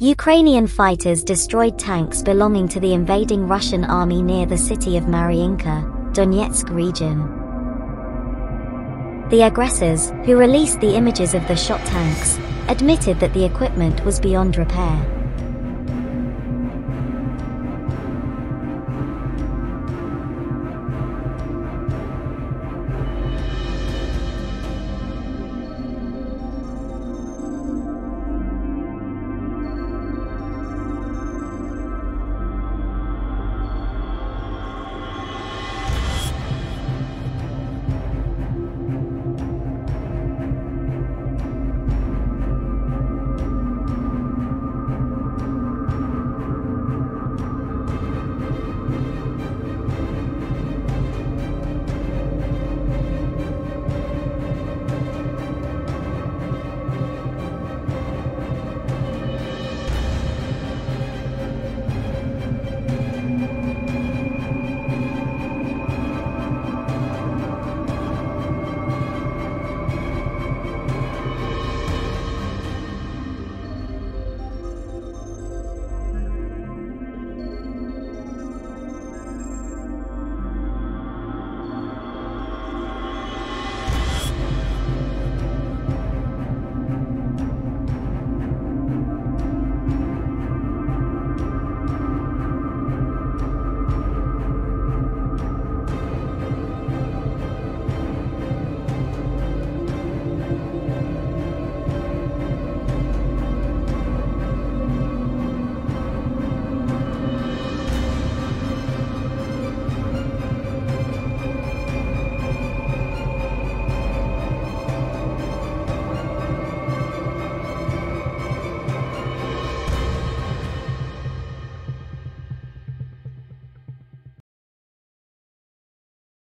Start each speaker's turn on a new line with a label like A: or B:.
A: Ukrainian fighters destroyed tanks belonging to the invading Russian army near the city of Mariinka, Donetsk region. The aggressors, who released the images of the shot tanks, admitted that the equipment was beyond repair.